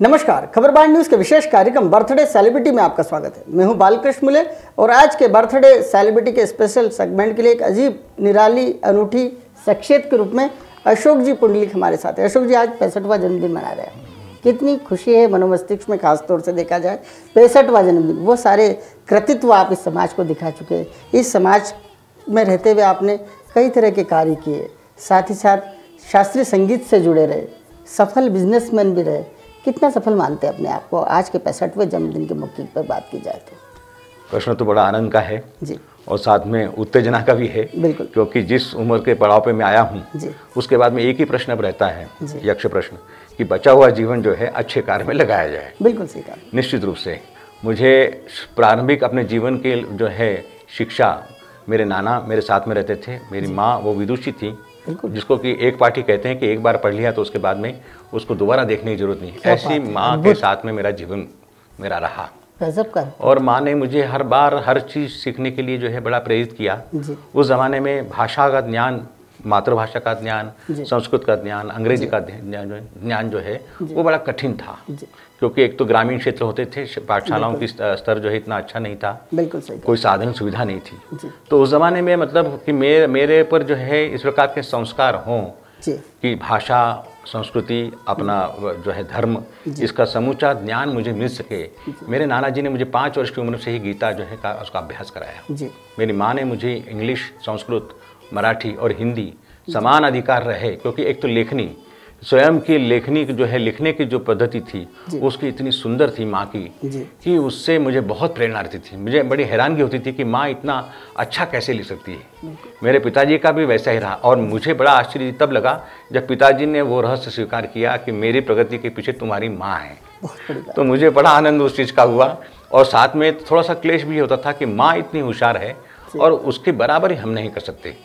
नमस्कार खबरबार न्यूज़ के विशेष कार्यक्रम बर्थडे सेलिब्रिटी में आपका स्वागत है। मैं हूँ बालकृष्ण मुले और आज के बर्थडे सेलिब्रिटी के स्पेशल सेगमेंट के लिए एक अजीब, निराली, अनूठी शख्सियत के रूप में अशोक जी पुंडलिक हमारे साथ है। अशोक जी, आज पैंसठवा जन्मदिन मना रहे हैं। कितनी खुशी है मनोमस्तिष्क में खास तौर से देखा जाए, पैंसठवा जन्मदिन, वो सारे कृतित्व आप इस समाज को दिखा चुके हैं। इस समाज में रहते हुए आपने कई तरह के कार्य किए। साथ ही साथ शास्त्रीय संगीत से जुड़े रहे, सफल बिजनेसमैन भी रहे कितना सफल मानते हैं अपने आप को? आज के पैंसठवें जन्मदिन के मौके पर बात की जाए तो। प्रश्न तो बड़ा आनंद का है जी। और साथ में उत्तेजना का भी है बिल्कुल। क्योंकि जिस उम्र के पड़ाव पे मैं आया हूँ उसके बाद में एक ही प्रश्न अब रहता है यक्ष प्रश्न कि बचा हुआ जीवन जो है अच्छे कार्य में लगाया जाए। बिल्कुल सही कहा। निश्चित रूप से मुझे प्रारंभिक अपने जीवन के जो है शिक्षा मेरे नाना मेरे साथ में रहते थे मेरी माँ वो विदुषी थी बिल्कुल। जिसको कि एक पार्टी कहते हैं कि एक बार पढ़ लिया तो उसके बाद में उसको दोबारा देखने की ज़रूरत नहीं ऐसी माँ के साथ में मेरा जीवन मेरा रहा। गजब का। और माँ ने मुझे हर बार हर चीज़ सीखने के लिए जो है बड़ा प्रेरित किया। उस ज़माने में भाषा का ज्ञान मातृभाषा का ज्ञान संस्कृत का ज्ञान अंग्रेज़ी का ज्ञान जो है वो बड़ा कठिन था। क्योंकि एक तो ग्रामीण क्षेत्र होते थे पाठशालाओं की स्तर जो है इतना अच्छा नहीं था। बिल्कुल सही कोई साधन सुविधा नहीं थी। तो उस ज़माने में मतलब कि मेरे मेरे पर जो है इस प्रकार के संस्कार हों कि भाषा संस्कृति अपना जो। है धर्म इसका समूचा ज्ञान मुझे मिल सके। मेरे नाना जी ने मुझे पाँच वर्ष की उम्र से ही गीता जो है का उसका अभ्यास कराया। जी। मेरी माँ ने मुझे इंग्लिश संस्कृत मराठी और हिंदी समान अधिकार रहे क्योंकि एक तो लेखनी स्वयं की लेखनी जो है लिखने की जो पद्धति थी उसकी इतनी सुंदर थी माँ की कि उससे मुझे बहुत प्रेरणा रहती थी। मुझे बड़ी हैरानगी होती थी कि माँ इतना अच्छा कैसे लिख सकती है। मेरे पिताजी का भी वैसा ही रहा और मुझे बड़ा आश्चर्य तब लगा जब पिताजी ने वो रहस्य स्वीकार किया कि मेरी प्रगति के पीछे तुम्हारी माँ है। तो मुझे बड़ा आनंद उस चीज़ का हुआ और साथ में थोड़ा सा क्लेश भी होता था कि माँ इतनी होशियार है और उसके बराबर ही हम नहीं कर सकते।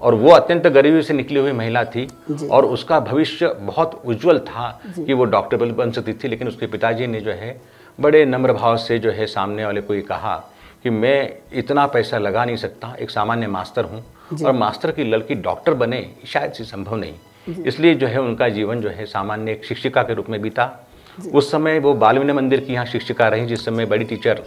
और वो अत्यंत गरीबी से निकली हुई महिला थी और उसका भविष्य बहुत उज्जवल था कि वो डॉक्टर बन सकती थी लेकिन उसके पिताजी ने जो है बड़े नम्र भाव से जो है सामने वाले को ये कहा कि मैं इतना पैसा लगा नहीं सकता एक सामान्य मास्टर हूँ और मास्टर की लड़की डॉक्टर बने शायद से संभव नहीं। इसलिए जो है उनका जीवन जो है सामान्य एक शिक्षिका के रूप में बीता। उस समय वो बाल विनय मंदिर की यहाँ शिक्षिका रही जिस समय बड़ी टीचर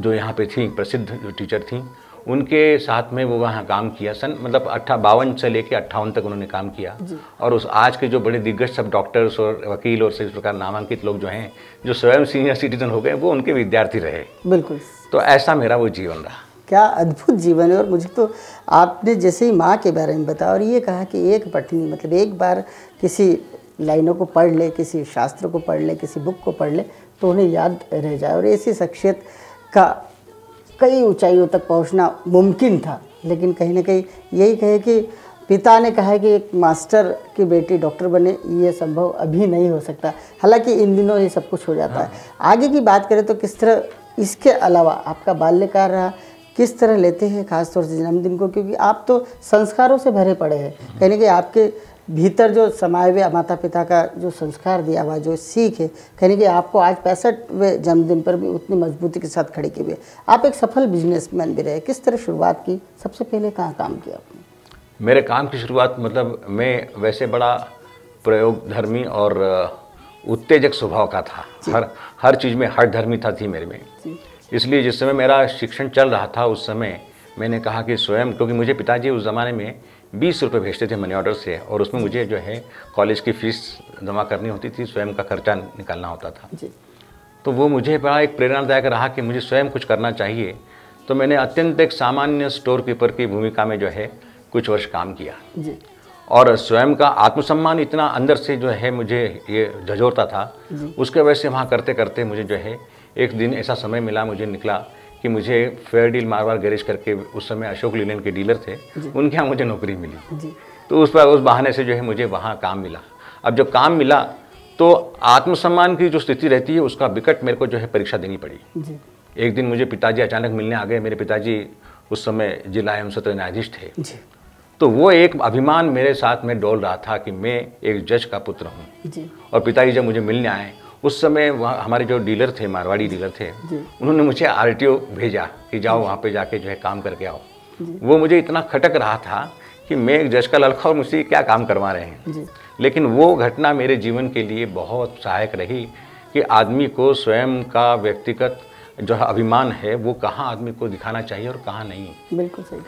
जो यहाँ पे थी प्रसिद्ध जो टीचर थी उनके साथ में वो वहाँ काम किया सन मतलब अट्ठा बावन से लेके अट्ठावन तक उन्होंने काम किया। और उस आज के जो बड़े दिग्गज सब डॉक्टर्स और वकील और इस प्रकार नामांकित लोग जो हैं जो स्वयं सीनियर सिटीजन हो गए वो उनके विद्यार्थी रहे। बिल्कुल। तो ऐसा मेरा वो जीवन रहा। क्या अद्भुत जीवन है और मुझे तो आपने जैसे ही माँ के बारे में बताया और ये कहा कि एक पठनी मतलब एक बार किसी लाइनों को पढ़ ले किसी शास्त्र को पढ़ ले किसी बुक को पढ़ ले तो उन्हें याद रह जाए और ऐसी शख्सियत का कई ऊंचाइयों तक पहुँचना मुमकिन था। लेकिन कहीं ना कहीं यही कहे कि पिता ने कहा है कि एक मास्टर की बेटी डॉक्टर बने ये संभव अभी नहीं हो सकता। हालाँकि इन दिनों ये सब कुछ हो जाता है। आगे की बात करें तो किस तरह इसके अलावा आपका बाल्यकाल रहा किस तरह लेते हैं खासतौर से जन्मदिन को? क्योंकि आप तो संस्कारों से भरे पड़े हैं। कहीं कि आपके भीतर जो समाये हुए माता पिता का जो संस्कार दिया हुआ जो सीख है कहीं ना कहीं आपको आज पैंसठवें जन्मदिन पर भी उतनी मजबूती के साथ खड़े किए हुए। आप एक सफल बिजनेसमैन भी रहे। किस तरह शुरुआत की? सबसे पहले कहाँ काम किया आपने? मेरे काम की शुरुआत मतलब मैं वैसे बड़ा प्रयोग धर्मी और उत्तेजक स्वभाव का था। हर हर चीज़ में हर धर्मी था थी मेरे में। इसलिए जिस समय मेरा शिक्षण चल रहा था उस समय मैंने कहा कि स्वयं क्योंकि मुझे पिताजी उस ज़माने में बीस रुपये भेजते थे मनी ऑर्डर से और उसमें मुझे जो है कॉलेज की फ़ीस जमा करनी होती थी स्वयं का खर्चा निकालना होता था। जी। तो वो मुझे बड़ा एक प्रेरणादायक रहा कि मुझे स्वयं कुछ करना चाहिए। तो मैंने अत्यंत एक सामान्य स्टोर कीपर की भूमिका में जो है कुछ वर्ष काम किया। जी। और स्वयं का आत्मसम्मान इतना अंदर से जो है मुझे ये झझोरता था उसके वजह से वहाँ करते करते मुझे जो है एक दिन ऐसा समय मिला मुझे निकला कि मुझे फेयर डील मारवाड़ गैरेज करके उस समय अशोक लीलन के डीलर थे उनके यहाँ मुझे नौकरी मिली। जी। तो उस पर उस बहाने से जो है मुझे वहाँ काम मिला। अब जब काम मिला तो आत्मसम्मान की जो स्थिति रहती है उसका विकट मेरे को जो है परीक्षा देनी पड़ी। जी। एक दिन मुझे पिताजी अचानक मिलने आ गए। मेरे पिताजी उस समय जिला एवं सत्र न्यायाधीश थे। जी। तो वो एक अभिमान मेरे साथ में डोल रहा था कि मैं एक जज का पुत्र हूँ। और पिताजी जब मुझे मिलने आए उस समय वहाँ हमारे जो डीलर थे मारवाड़ी डीलर थे उन्होंने मुझे आरटीओ भेजा कि जाओ वहाँ पे जाके जो है काम करके आओ। वो मुझे इतना खटक रहा था कि मैं एक जज का लड़का और मुझसे क्या काम करवा रहे हैं। लेकिन वो घटना मेरे जीवन के लिए बहुत सहायक रही कि आदमी को स्वयं का व्यक्तिगत जो है अभिमान है वो कहाँ आदमी को दिखाना चाहिए और कहाँ नहीं। बिल्कुल सही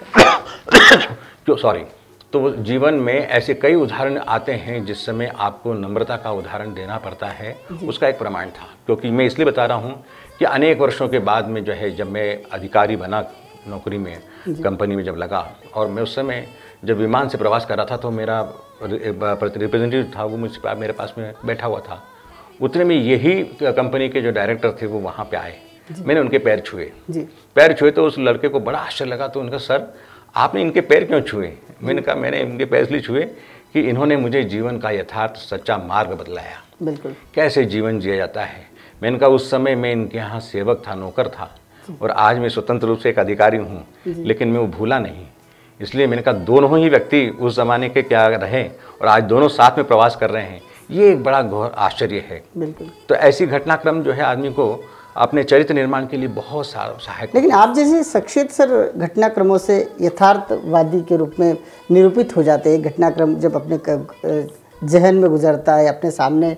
क्यों सॉरी। तो जीवन में ऐसे कई उदाहरण आते हैं जिस समय आपको नम्रता का उदाहरण देना पड़ता है। उसका एक प्रमाण था क्योंकि मैं इसलिए बता रहा हूँ कि अनेक वर्षों के बाद में जो है जब मैं अधिकारी बना नौकरी में कंपनी में जब लगा और मैं उस समय जब विमान से प्रवास कर रहा था तो मेरा रिप्रेजेंटेटिव था वो मुझसे मेरे पास में बैठा हुआ था। उतने में यही कंपनी के जो डायरेक्टर थे वो वहाँ पे आए। मैंने उनके पैर छुए। पैर छुए तो उस लड़के को बड़ा आश्चर्य लगा तो उनका सर आपने इनके पैर क्यों छुए? मैंने कहा मैंने इनके पैर इसलिए छुए कि इन्होंने मुझे जीवन का यथार्थ सच्चा मार्ग बतलाया। बिल्कुल। कैसे जीवन जिया जाता है? मैंने कहा उस समय मैं इनके यहाँ सेवक था नौकर था और आज मैं स्वतंत्र रूप से एक अधिकारी हूँ लेकिन मैं वो भूला नहीं। इसलिए मैंने कहा दोनों ही व्यक्ति उस जमाने के क्या रहे और आज दोनों साथ में प्रवास कर रहे हैं। ये एक बड़ा घोर आश्चर्य है। बिल्कुल। तो ऐसी घटनाक्रम जो है आदमी को अपने चरित्र निर्माण के लिए बहुत सहायक लेकिन आप जैसे शख्सियत सर घटनाक्रमों से यथार्थवादी के रूप में निरूपित हो जाते हैं घटनाक्रम जब अपने जहन में गुजरता है, अपने सामने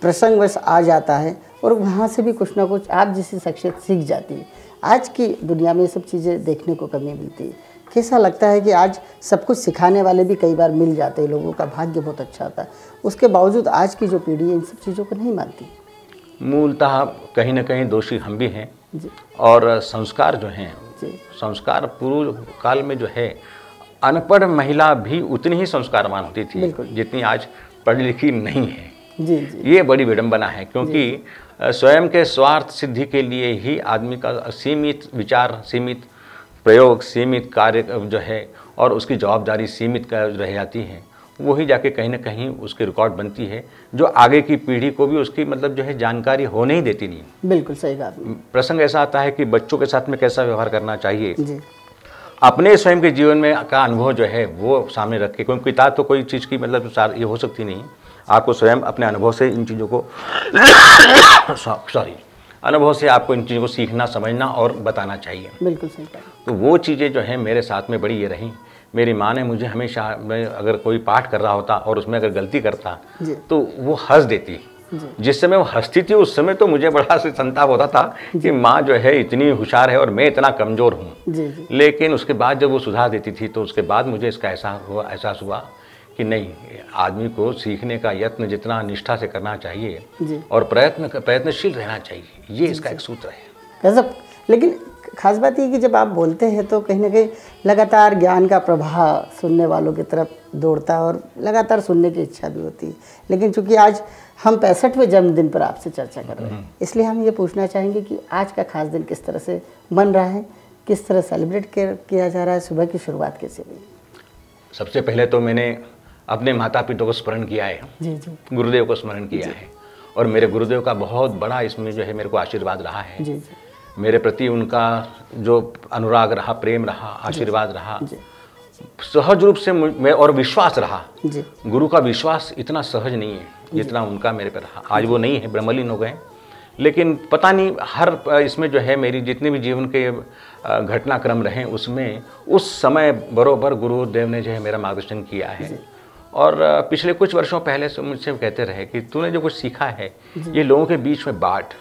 प्रसंगवश आ जाता है, और वहाँ से भी कुछ ना कुछ आप जैसी शख्सियत सीख जाती है। आज की दुनिया में ये सब चीज़ें देखने को कमी मिलती। है कैसा लगता है कि आज सब कुछ सिखाने वाले भी कई बार मिल जाते हैं, लोगों का भाग्य बहुत अच्छा होता है। उसके बावजूद आज की जो पीढ़ी है, इन सब चीज़ों को नहीं मानती। मूलतः कहीं ना कहीं दोषी हम भी हैं और संस्कार जो हैं संस्कार पूर्व काल में जो है अनपढ़ महिला भी उतनी ही संस्कारवान होती थी जितनी आज पढ़ी लिखी नहीं है। जी जी। ये बड़ी विडंबना है क्योंकि स्वयं के स्वार्थ सिद्धि के लिए ही आदमी का सीमित विचार सीमित प्रयोग सीमित कार्य जो है और उसकी जवाबदारी सीमित रह जाती है। वही जाके कहीं ना कहीं उसकी रिकॉर्ड बनती है जो आगे की पीढ़ी को भी उसकी मतलब जो है जानकारी होने ही देती नहीं बिल्कुल सही बात। प्रसंग ऐसा आता है कि बच्चों के साथ में कैसा व्यवहार करना चाहिए? जी। अपने स्वयं के जीवन में का अनुभव जो है वो सामने रख के क्योंकि किताब तो कोई चीज़ की मतलब ये हो सकती नहीं। आपको स्वयं अपने अनुभव से इन चीज़ों को सॉरी अनुभव से आपको इन चीज़ों को सीखना समझना और बताना चाहिए। बिल्कुल सही तो वो चीज़ें जो हैं मेरे साथ में बड़ी ये रहीं। मेरी माँ ने मुझे हमेशा मैं अगर कोई पाठ कर रहा होता और उसमें अगर गलती करता तो वो हंस देती। जिस समय वो हंसती थी उस समय तो मुझे बड़ा से संताप होता था कि माँ जो है इतनी होशियार है और मैं इतना कमज़ोर हूँ। लेकिन उसके बाद जब वो सुधार देती थी तो उसके बाद मुझे इसका एहसास हुआ एहसास हुआ कि नहीं आदमी को सीखने का यत्न जितना निष्ठा से करना चाहिए और प्रयत्न प्रयत्नशील रहना चाहिए ये इसका एक सूत्र है। लेकिन खास बात ये कि जब आप बोलते हैं तो कहीं ना कहीं लगातार ज्ञान का प्रभाव सुनने वालों की तरफ़ दौड़ता है और लगातार सुनने की इच्छा भी होती है। लेकिन चूँकि आज हम पैंसठवें जन्मदिन पर आपसे चर्चा कर रहे हैं इसलिए हम ये पूछना चाहेंगे कि आज का खास दिन किस तरह से बन रहा है किस तरह सेलिब्रेट किया जा रहा है सुबह की शुरुआत कैसे हुई? सबसे पहले तो मैंने अपने माता पिता को स्मरण किया है। जी जी। गुरुदेव को स्मरण किया है। और मेरे गुरुदेव का बहुत बड़ा इसमें जो है मेरे को आशीर्वाद रहा है। जी जी। मेरे प्रति उनका जो अनुराग रहा प्रेम रहा आशीर्वाद रहा सहज रूप से मैं और विश्वास रहा। गुरु का विश्वास इतना सहज नहीं है जितना उनका मेरे पर रहा। आज वो नहीं है ब्रह्मलीन हो गए लेकिन पता नहीं हर इसमें जो है मेरी जितने भी जीवन के घटनाक्रम रहे उसमें उस समय बरोबर गुरुदेव ने जो है मेरा मार्गदर्शन किया है। और पिछले कुछ वर्षों पहले से मुझसे कहते रहे कि तूने जो कुछ सीखा है ये लोगों के बीच में बांट।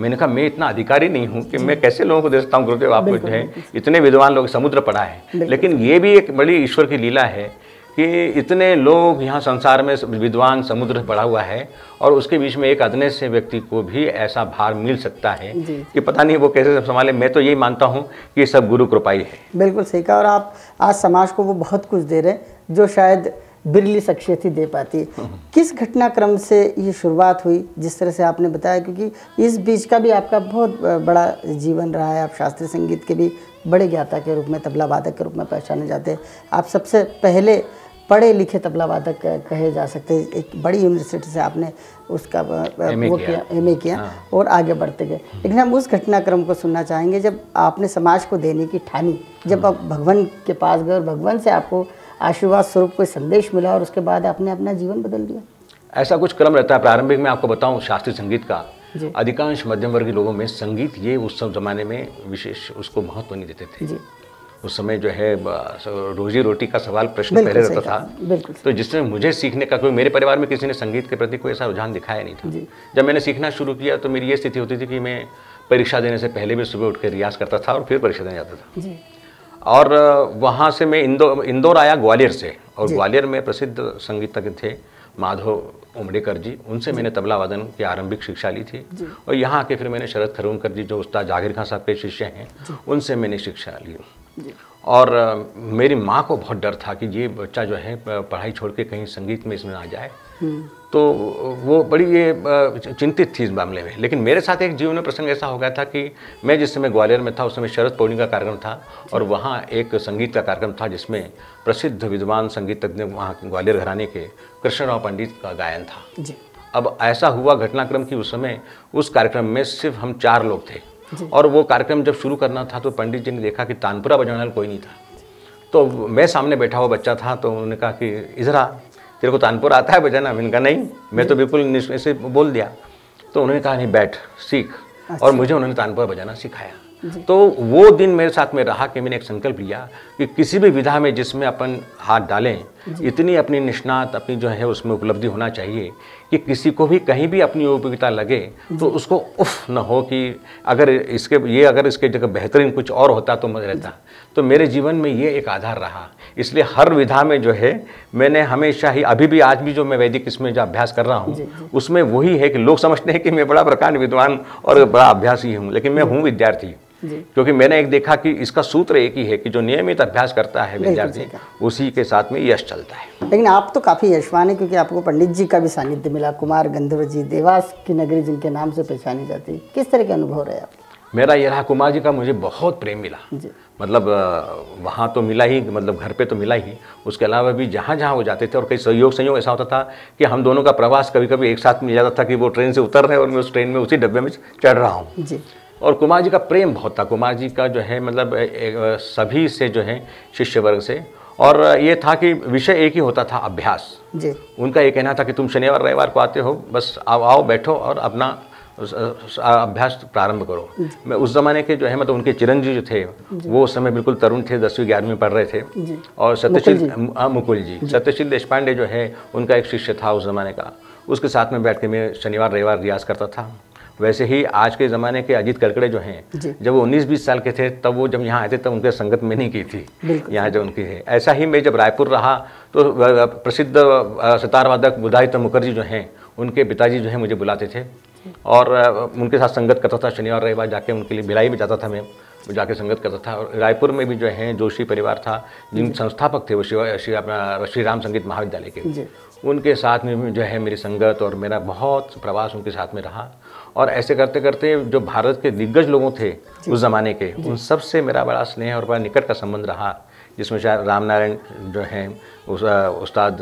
मैंने कहा मैं इतना अधिकारी नहीं हूँ कि मैं कैसे लोगों को दे सकता हूँ गुरुदेव आपको जो है। इतने विद्वान लोग समुद्र पड़ा है लेकिन ये भी एक बड़ी ईश्वर की लीला है कि इतने लोग यहाँ संसार में विद्वान समुद्र पड़ा हुआ है और उसके बीच में एक अदने से व्यक्ति को भी ऐसा भार मिल सकता है। कि पता नहीं वो कैसे सब संभाले। मैं तो यही मानता हूँ कि ये सब गुरु कृपाई है। बिल्कुल सही कहा और आप आज समाज को वो बहुत कुछ दे रहे हैं जो शायद बिरली शख्सियत ही दे पाती। है किस घटनाक्रम से ये शुरुआत हुई? जिस तरह से आपने बताया क्योंकि इस बीच का भी आपका बहुत बड़ा जीवन रहा है। आप शास्त्रीय संगीत के भी बड़े ज्ञाता के रूप में तबला वादक के रूप में पहचाने जाते हैं। आप सबसे पहले पढ़े लिखे तबला वादक कहे जा सकते हैं। एक बड़ी यूनिवर्सिटी से आपने उसका वो किया। एम किया और आगे बढ़ते गए। लेकिन हम उस घटनाक्रम को सुनना चाहेंगे जब आपने समाज को देने की ठानी जब आप भगवान के पास गए और भगवान से आपको आशीर्वाद स्वरूप कोई संदेश मिला और उसके बाद आपने अपना जीवन बदल दिया? ऐसा कुछ क्रम रहता है प्रारंभिक में आपको बताऊँ शास्त्रीय संगीत का। अधिकांश मध्यम वर्गीय लोगों में संगीत ये उस सब जमाने में विशेष उसको महत्व नहीं देते थे। जी। उस समय जो है रोजी रोटी का सवाल प्रश्न पहले रहता था। तो जिसमें मुझे सीखने का कोई मेरे परिवार में किसी ने संगीत के प्रति कोई ऐसा रुझान दिखाया नहीं था। जब मैंने सीखना शुरू किया तो मेरी ये स्थिति होती थी कि मैं परीक्षा देने से पहले भी सुबह उठ कर रियाज करता था और फिर परीक्षा देने जाता था। और वहाँ से मैं इंदौर इंदौर आया ग्वालियर से और ग्वालियर में प्रसिद्ध संगीतज्ञ थे माधव उमड़ेकर जी। उनसे मैंने तबला वादन की आरंभिक शिक्षा ली थी और यहाँ आके फिर मैंने शरद खरूनकर जी जो उस्ताद ज़ाहिर खान साहब के शिष्य हैं उनसे मैंने शिक्षा ली। और मेरी माँ को बहुत डर था कि ये बच्चा जो है पढ़ाई छोड़ के कहीं संगीत में इसमें आ जाए। तो वो बड़ी ये चिंतित थी इस मामले में। लेकिन मेरे साथ एक जीवन में प्रसंग ऐसा हो गया था कि मैं जिस समय ग्वालियर में था उस समय शरद पौर्णिमा का कार्यक्रम था और वहाँ एक संगीत का कार्यक्रम था जिसमें प्रसिद्ध विद्वान संगीतज्ञ वहाँ ग्वालियर घराने के कृष्णराव पंडित का गायन था। जी। अब ऐसा हुआ घटनाक्रम कि उस समय उस कार्यक्रम में सिर्फ़ हम चार लोग थे और वो कार्यक्रम जब शुरू करना था तो पंडित जी ने देखा कि तानपुरा बजाने वाला कोई नहीं था। तो मैं सामने बैठा हुआ बच्चा था तो उन्होंने कहा कि इधर आ। तेरे को तानपुर आता है बजाना मैंने कहा नहीं मैं तो बिल्कुल ऐसे बोल दिया। तो उन्होंने कहा नहीं बैठ सीख। और अच्छा। मुझे उन्होंने तानपुर बजाना सिखाया। तो वो दिन मेरे साथ में रहा कि मैंने एक संकल्प लिया कि किसी भी विधा में जिसमें अपन हाथ डालें इतनी अपनी निष्णात अपनी जो है उसमें उपलब्धि होना चाहिए कि किसी को भी कहीं भी अपनी उपयोगिता लगे तो उसको उफ न हो कि अगर इसके ये अगर इसके जगह बेहतरीन कुछ और होता तो मज़ा रहता। तो मेरे जीवन में ये एक आधार रहा। इसलिए हर विधा में जो है मैंने हमेशा ही अभी भी आज भी जो मैं वैदिक इसमें जो अभ्यास कर रहा हूँ उसमें वही है कि लोग समझते हैं कि मैं बड़ा प्रकांड विद्वान और बड़ा अभ्यासी हूँ लेकिन मैं हूँ विद्यार्थी। क्योंकि मैंने एक देखा कि इसका सूत्र एक ही है कि जो नियमित अभ्यास करता है विद्यार्थी उसी के साथ में यश चलता है। लेकिन आप तो काफ़ी यशवान है क्योंकि आपको पंडित जी का भी सानिध्य मिला कुमार गंधर्व जी देवास की नगरी जिनके नाम से पहचानी जाती है किस तरह के अनुभव रहे आप? मेरा यह रहा कुमार जी का मुझे बहुत प्रेम मिला। मतलब वहाँ तो मिला ही मतलब घर पे तो मिला ही। उसके अलावा भी जहाँ जहाँ वो जाते थे और कई सहयोग संयोग ऐसा होता था कि हम दोनों का प्रवास कभी कभी एक साथ मिल जाता था कि वो ट्रेन से उतर रहे और मैं उस ट्रेन में उसी डब्बे में चढ़ रहा हूँ। और कुमार जी का प्रेम बहुत था। कुमार जी का जो है मतलब सभी से जो है शिष्य वर्ग से। और ये था कि विषय एक ही होता था अभ्यास। जी। उनका ये कहना था कि तुम शनिवार रविवार को आते हो बस आओ आओ बैठो और अपना अभ्यास प्रारंभ करो। मैं उस ज़माने के जो है मतलब उनके चिरंजी जो थे वो उस समय बिल्कुल तरुण थे दसवीं ग्यारहवीं पढ़ रहे थे। और सत्यशील मुकुल जी। सत्यशील देशपांडे जो है उनका एक शिष्य था उस ज़माने का। उसके साथ में बैठ के मैं शनिवार रविवार रियाज करता था। वैसे ही आज के ज़माने के अजीत कड़कड़े जो हैं जब वो उन्नीस बीस साल के थे तब वो जब यहाँ आए थे तब उनके संगत में नहीं की थी। यहाँ जो उनकी है। ऐसा ही मैं जब रायपुर रहा तो प्रसिद्ध सितार वादक बुधायित मुखर्जी जो हैं उनके पिताजी जो हैं मुझे बुलाते थे। और उनके साथ संगत करता था शनिवार रविवार जाके उनके लिए भिलाई में जाता था मैं जाके संगत करता था। और रायपुर में भी जो है जोशी परिवार था जिन संस्थापक थे वो शिव श्री अपना श्री राम संगीत महाविद्यालय के। उनके साथ में जो है मेरी संगत और मेरा बहुत प्रवास उनके साथ में रहा। और ऐसे करते करते जो भारत के दिग्गज लोगों थे उस ज़माने के उन सबसे मेरा बड़ा स्नेह और बड़ा निकट का संबंध रहा जिसमें शायद राम नारायण जो हैं उस उस्ताद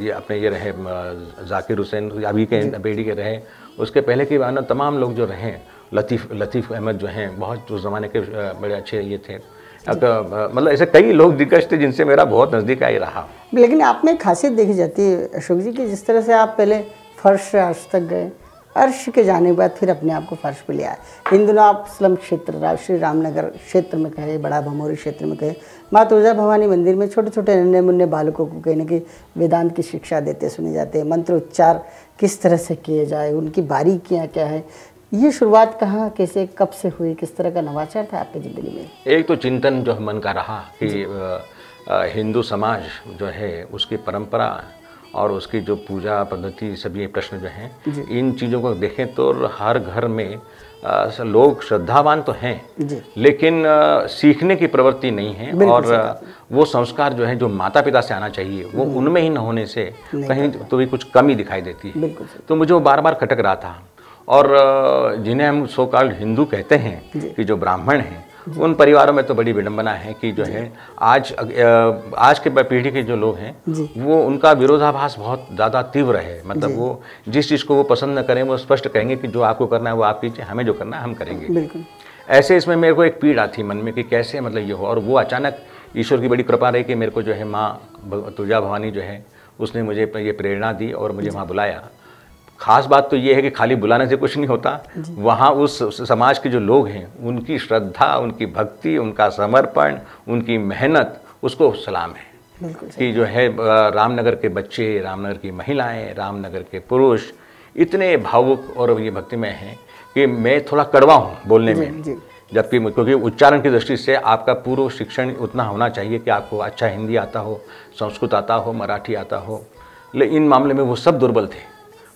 ये अपने ये रहे जाकिर हुसैन अभी के बेड़ी के रहे उसके पहले के बाद तमाम लोग जो रहे लतीफ़ लतीफ़ अहमद जो हैं बहुत उस ज़माने के बड़े अच्छे ये थे। मतलब ऐसे कई लोग दिग्गज थे जिनसे मेरा बहुत नज़दीक आई रहा। लेकिन आप में खासियत देखी जाती है अशोक जी की जिस तरह से आप पहले फर्श से आज तक गए अर्श के जाने के बाद फिर अपने आप को फर्श पे ले आए। इन दिनों आप स्लम क्षेत्र श्री रामनगर क्षेत्र में कहे बड़ा भमोरी क्षेत्र में कहे। माँ तुलजा भवानी मंदिर में छोटे छोटे नन्हे मुन्ने बालकों को कहीं ना कहीं वेदांत की शिक्षा देते सुने जाते हैं। मंत्र उच्चार किस तरह से किए जाए उनकी बारीकियाँ क्या है? ये शुरुआत कहाँ कैसे कब से हुई किस तरह का नवाचार था आपकी ज़िंदगी में? एक तो चिंतन जो मन का रहा कि हिंदू समाज जो है उसकी परंपरा और उसकी जो पूजा पद्धति सभी प्रश्न जो हैं इन चीज़ों को देखें तो हर घर में आ, लोग श्रद्धावान तो हैं लेकिन आ, सीखने की प्रवृत्ति नहीं है और वो संस्कार जो है जो माता पिता से आना चाहिए वो उनमें ही न होने से कहीं तो भी कुछ कमी दिखाई देती है। तो मुझे वो बार बार खटक रहा था और जिन्हें हम सो काल हिंदू कहते हैं कि जो ब्राह्मण हैं उन परिवारों में तो बड़ी विडंबना है कि जो है आज आज के पीढ़ी के जो लोग हैं वो उनका विरोधाभास बहुत ज़्यादा तीव्र है। मतलब वो जिस चीज़ को वो पसंद न करें वो स्पष्ट कहेंगे कि जो आपको करना है वो आप कीजिए हमें जो करना है हम करेंगे। ऐसे इसमें मेरे को एक पीड़ा थी मन में कि कैसे मतलब ये हो? और वो अचानक ईश्वर की बड़ी कृपा रही कि मेरे को जो है माँ तुलजा भवानी जो है उसने मुझे ये प्रेरणा दी और मुझे वहाँ बुलाया। खास बात तो ये है कि खाली बुलाने से कुछ नहीं होता। वहाँ उस समाज के जो लोग हैं उनकी श्रद्धा उनकी भक्ति उनका समर्पण उनकी मेहनत उसको सलाम है। कि जो है रामनगर के बच्चे रामनगर की महिलाएँ रामनगर के पुरुष इतने भावुक और ये भक्तिमय हैं कि मैं थोड़ा कड़वा हूँ बोलने में। जबकि क्योंकि उच्चारण की दृष्टि से आपका पूर्व शिक्षण उतना होना चाहिए कि आपको अच्छा हिंदी आता हो संस्कृत आता हो मराठी आता हो। लेकिन इन मामले में वो सब दुर्बल थे।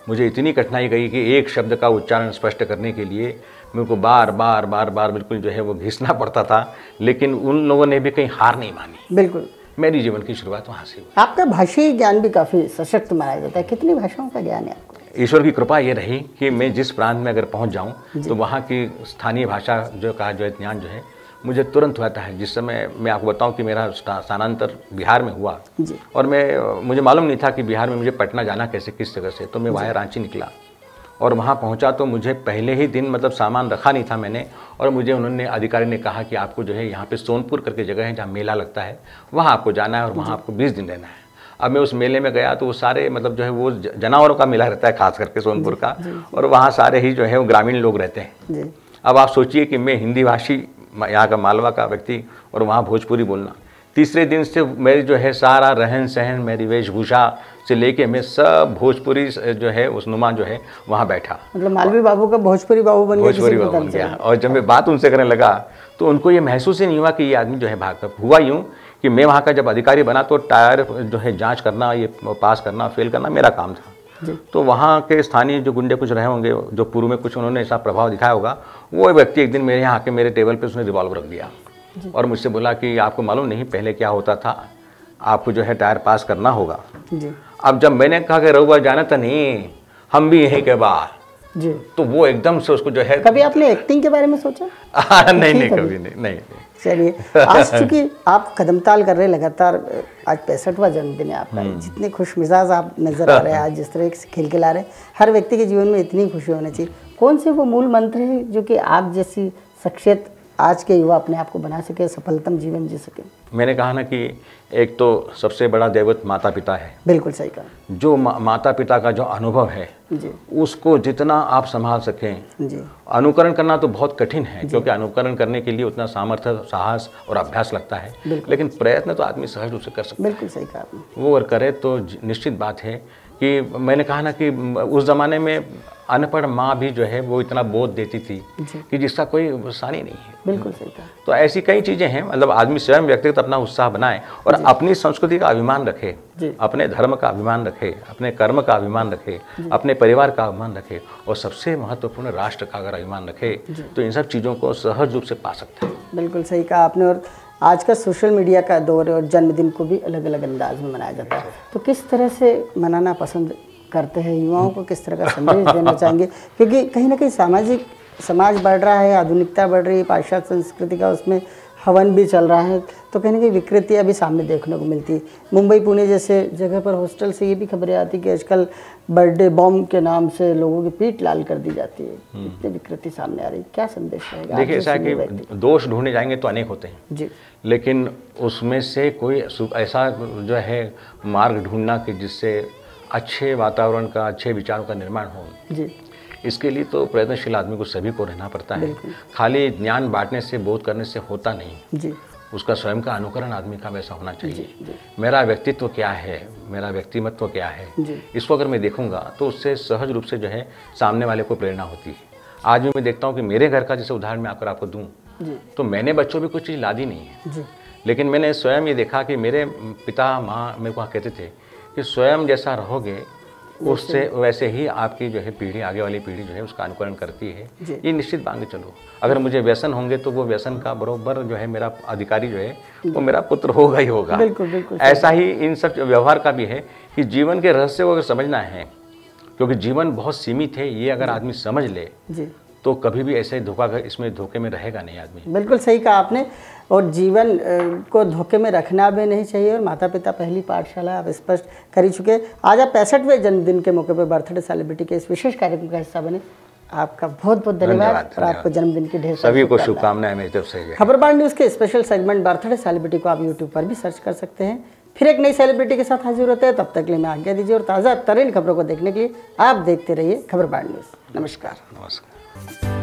मुझे इतनी कठिनाई गई कि एक शब्द का उच्चारण स्पष्ट करने के लिए मेरे को बार बार बार बार बिल्कुल जो है वो घिसना पड़ता था लेकिन उन लोगों ने भी कहीं हार नहीं मानी। बिल्कुल। मेरी जीवन की शुरुआत वहाँ से हुई। आपका भाषी ज्ञान भी काफ़ी सशक्त माना जाता है। कितनी भाषाओं का ज्ञान है आपको? ईश्वर की कृपा ये रही कि मैं जिस प्रांत में अगर पहुँच जाऊँ तो वहाँ की स्थानीय भाषा जो का जो है ज्ञान जो है मुझे तुरंत हुआ था जिस समय मैं आपको बताऊँ कि मेरा स्थानांतर बिहार में हुआ। और मैं मुझे मालूम नहीं था कि बिहार में मुझे पटना जाना कैसे किस जगह से। तो मैं वहाँ रांची निकला। और वहाँ पहुँचा तो मुझे पहले ही दिन मतलब सामान रखा नहीं था मैंने। और मुझे उन्होंने अधिकारी ने कहा कि आपको जो है यहाँ पे सोनपुर करके जगह है जहाँ मेला लगता है वहाँ आपको जाना है और वहाँ आपको बीस दिन रहना है। अब मैं उस मेले में गया तो वो सारे मतलब जो है वो जानवरों का मेला रहता है खास करके सोनपुर का। और वहाँ सारे ही जो है वो ग्रामीण लोग रहते हैं। अब आप सोचिए कि मैं हिंदी भाषी यहाँ का मालवा का व्यक्ति और वहाँ भोजपुरी बोलना। तीसरे दिन से मेरी जो है सारा रहन सहन मेरी वेशभूषा से लेके मैं सब भोजपुरी जो है उस नुमा जो है वहाँ बैठा। मतलब मालवी बाबू का भोजपुरी बाबू बन गया भोजपुरी बाबू बन गया। और जब मैं बात उनसे करने लगा तो उनको ये महसूस ही नहीं हुआ कि ये आदमी जो है भाग हुआ यूँ कि मैं वहाँ का जब अधिकारी बना तो टायर जो है जाँच करना ये पास करना फेल करना मेरा काम था। तो वहाँ के स्थानीय जो गुंडे कुछ रहे होंगे जो पूर्व में कुछ उन्होंने ऐसा प्रभाव दिखाया होगा वो व्यक्ति एक दिन मेरे यहाँ आके मेरे टेबल पर उसने रिवॉल्व रख दिया और मुझसे बोला कि आपको मालूम नहीं पहले क्या होता था आपको जो है टायर पास करना होगा। अब जब मैंने कहा कि रहुआ जाना तो नहीं हम भी यहीं के बाहर जी। तो वो एकदम से उसको जो है कभी आपने एक्टिंग के बारे में सोचा? नहीं नहीं कभी? नहीं नहीं चलिए आज चूँकि आप कदम ताल कर रहे लगातार आज पैंसठवा जन्मदिन है आपका हम्म। जितने खुश मिजाज आप नज़र आ रहे हैं आज जिस तरह से खेल खिला रहे हैं हर व्यक्ति के जीवन में इतनी खुशी होनी चाहिए। कौन से वो मूल मंत्र है जो कि आप जैसी शख्सियत आज के युवा अपने आप को बना सके सफलतम जीवन जी सके। मैंने कहा ना कि एक तो सबसे बड़ा देवत माता पिता है। बिल्कुल सही कहा। जो मा, माता पिता का जो अनुभव है जी। उसको जितना आप संभाल सकें जी। अनुकरण करना तो बहुत कठिन है क्योंकि अनुकरण करने के लिए उतना सामर्थ्य साहस और अभ्यास लगता है। लेकिन प्रयत्न तो आदमी सहज रूप से कर सकता है। बिल्कुल सही कहा वो अगर करे तो निश्चित बात है कि मैंने कहा ना कि उस ज़माने में अनपढ़ माँ भी जो है वो इतना बोध देती थी कि जिसका कोई सानी नहीं है। बिल्कुल सही कहा। तो ऐसी कई चीज़ें हैं मतलब आदमी स्वयं व्यक्तिगत अपना उत्साह बनाए और अपनी संस्कृति का अभिमान रखे अपने धर्म का अभिमान रखे अपने कर्म का अभिमान रखे अपने परिवार का अभिमान रखे और सबसे महत्वपूर्ण राष्ट्र का अगर अभिमान रखे तो इन सब चीज़ों को सहज रूप से पा सकते हैं। बिल्कुल सही कहा आपने और आज का सोशल मीडिया का दौर है और जन्मदिन को भी अलग अलग अंदाज में मनाया जाता है। तो किस तरह से मनाना पसंद करते हैं? युवाओं को किस तरह का संदेश देना चाहेंगे? क्योंकि कहीं ना कहीं सामाजिक समाज बढ़ रहा है आधुनिकता बढ़ रही है पाश्चात्य संस्कृति का उसमें हवन भी चल रहा है। तो कहीं ना कहीं विकृतियाँ भी सामने देखने को मिलती। है मुंबई पुणे जैसे जगह पर हॉस्टल से ये भी खबरें आती कि आजकल बर्थडे बॉम्ब के नाम से लोगों की पीठ लाल कर दी जाती है। हम्म। इतनी विकृति सामने आ रही। क्या संदेश रहेगा? देखिए ऐसा कि दोष ढूँढने जाएँगे तो अनेक होते हैं। जी। लेकिन उसमें से कोई ऐसा जो है मार्ग ढूंढना कि जिससे अच्छे वातावरण का अच्छे विचारों का निर्माण हो। जी। इसके लिए तो प्रयत्नशील आदमी को सभी को रहना पड़ता है। खाली ज्ञान बांटने से बोध करने से होता नहीं। जी। उसका स्वयं का अनुकरण आदमी का वैसा होना चाहिए। जी, जी। मेरा व्यक्तित्व क्या है? मेरा व्यक्तिमत्व क्या है? इसको अगर मैं देखूँगा तो उससे सहज रूप से जो है सामने वाले को प्रेरणा होती है। आज भी मैं देखता हूँ कि मेरे घर का जैसे उदाहरण मैं आकर आपको दूँ तो मैंने बच्चों भी कुछ चीज़ ला दी नहीं है। लेकिन मैंने स्वयं ये देखा कि मेरे पिता माँ मेरे को कहते थे कि स्वयं जैसा रहोगे उससे वैसे ही आपकी जो है पीढ़ी आगे वाली पीढ़ी जो है उसका अनुकरण करती है। ये निश्चित मांग चलो। अगर मुझे व्यसन होंगे तो वो व्यसन का बरोबर जो है मेरा अधिकारी जो है वो मेरा पुत्र होगा ही होगा। बिल्कुल बिल्कुल। ऐसा ही इन सब व्यवहार का भी है कि जीवन के रहस्य को अगर समझना है क्योंकि जीवन बहुत सीमित है ये अगर आदमी समझ ले तो कभी भी ऐसे धोखा इसमें धोखे में रहेगा नहीं आदमी। बिल्कुल सही कहा आपने। और जीवन को धोखे में रखना भी नहीं चाहिए और माता पिता पहली पाठशाला आप स्पष्ट कर ही चुके। आज आप पैंसठवें जन्मदिन के मौके पर बर्थडे सेलिब्रिटी के इस विशेष कार्यक्रम का हिस्सा बने। आपका बहुत बहुत धन्यवाद और आपको जन्मदिन की ढेर सभी को शुभकामनाएँ। मेरी तरफ़ से खबरबार न्यूज़ के स्पेशल सेगमेंट बर्थडे सेलिब्रिटी को आप यूट्यूब पर भी सर्च कर सकते हैं। फिर एक नई सेलिब्रिटी के साथ हाजिर होते हैं तब तक लिए मैं आज्ञा दीजिए और ताज़ा तरीन खबरों को देखने के लिए आप देखते रहिए खबर बाढ़ न्यूज़। नमस्कार। नमस्कार। Bye.